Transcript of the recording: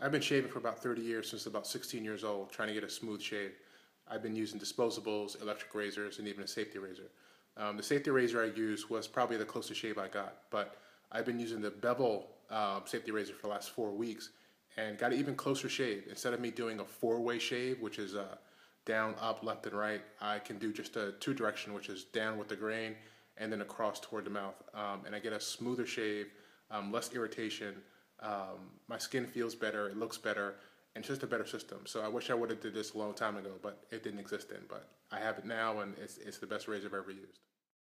I've been shaving for about 30 years, since about 16 years old, trying to get a smooth shave. I've been using disposables, electric razors, and even a safety razor. Um, the safety razor I used was probably the closest shave I got, but I've been using the bevel um, safety razor for the last four weeks and got an even closer shave. Instead of me doing a four-way shave, which is uh, down, up, left, and right, I can do just a two-direction, which is down with the grain and then across toward the mouth. Um, and I get a smoother shave, um, less irritation. Um, my skin feels better, it looks better, and it's just a better system. So I wish I would have did this a long time ago, but it didn't exist then. But I have it now, and it's, it's the best razor I've ever used.